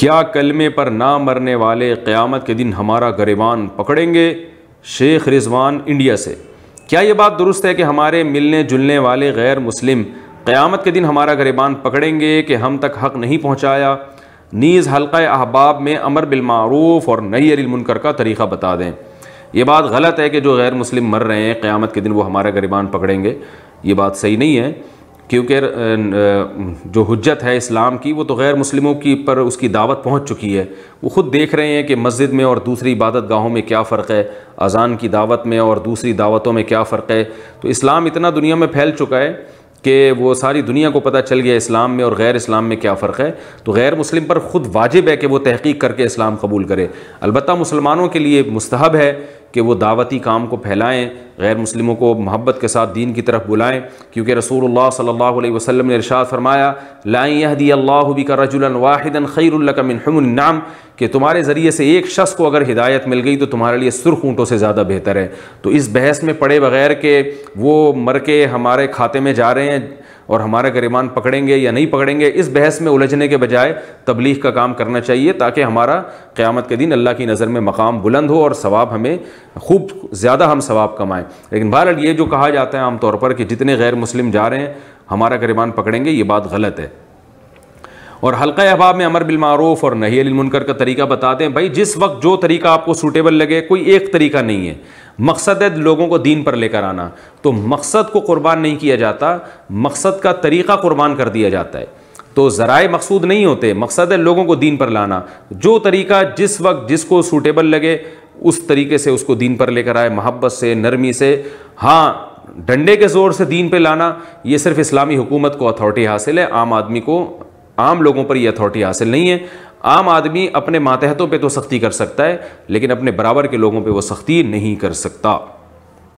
क्या कलमे पर ना मरने वाले क़्यामत के दिन हमारा गरेबान पकड़ेंगे? शेख रिजवान इंडिया से। क्या ये बात दुरुस्त है कि हमारे मिलने जुलने वाले गैर मुस्लिम क़्यामत के दिन हमारा गरेबान पकड़ेंगे कि हम तक हक़ नहीं पहुँचाया? नीज़ हल्का अहबाब में अमर बिलमारूफ़ और नई अरिलमुनकर का तरीक़ा बता दें। ये बात गलत है कि जो गैर मुस्लिम मर रहे हैं क़्यामत के दिन वो हमारा गरिबान पकड़ेंगे। ये बात सही नहीं है। क्योंकि जो हजत है इस्लाम की, वो तो गैर मुस्लिमों की, पर उसकी दावत पहुँच चुकी है। वो ख़ुद देख रहे हैं कि मस्जिद में और दूसरी इबादत गाहों में क्या फ़र्क है, अज़ान की दावत में और दूसरी दावतों में क्या फ़र्क है। तो इस्लाम इतना दुनिया में फैल चुका है कि वो सारी दुनिया को पता चल गया इस्लाम में और गैर इस्लाम में क्या फ़र्क है। तो गैर मुस्लिम पर ख़ुद वाजिब है कि वो तहकीक करके इस्लाम कबूल करे। अलबत् मुसलमानों के लिए मुस्तहब है कि वो दावती काम को फैलाएँ गैर मुस्लिमों को मोहब्बत के साथ दीन की तरफ़ बुलाएँ, क्योंकि रसूलुल्लाह सल्लल्लाहु अलैहि वसल्लम ने इरशाद फरमाया लादी अल्लाह बिका रजुलन वाहिदन खैरुल्लक मिन नाम कि तुम्हारे ज़रिए से एक शख्स को अगर हिदायत मिल गई तो तुम्हारे लिए सुर्ख ऊँटों से ज़्यादा बेहतर है। तो इस बहस में पड़े बगैर के वो मर के हमारे खाते में जा रहे हैं और हमारा गरिमान पकड़ेंगे या नहीं पकड़ेंगे, इस बहस में उलझने के बजाय तबलीग का काम करना चाहिए ताकि हमारा क़्यामत के दिन अल्लाह की नज़र में मकाम बुलंद हो और सवाब हमें खूब ज़्यादा हम सवाब कमाएँ। लेकिन बहरहाल ये जो कहा जाता है आमतौर पर कि जितने गैर मुस्लिम जा रहे हैं, हमारा गरिमान पकड़ेंगे, ये बात गलत है। और हल्का अहबाब में अमर बिलमारूफ़ और नही मुनकर का तरीका बताते हैं भाई जिस वक्त जो तरीका आपको सूटेबल लगे, कोई एक तरीका नहीं है। मकसद है लोगों को दीन पर लेकर आना। तो मकसद को कुर्बान नहीं किया जाता, मकसद का तरीका कुर्बान कर दिया जाता है। तो ज़राए मकसूद नहीं होते, मकसद है लोगों को दीन पर लाना। जो तरीका जिस वक्त जिसको सूटेबल लगे, उस तरीके से उसको दीन पर लेकर आए, मोहब्बत से, नरमी से। हाँ डंडे के ज़ोर से दीन पे लाना, ये सिर्फ़ इस्लामी हुकूमत को अथॉरिटी हासिल है। आम आदमी को, आम लोगों पर यह अथॉरिटी हासिल नहीं है। आम आदमी अपने मातहतों पे तो सख्ती कर सकता है, लेकिन अपने बराबर के लोगों पे वो सख्ती नहीं कर सकता।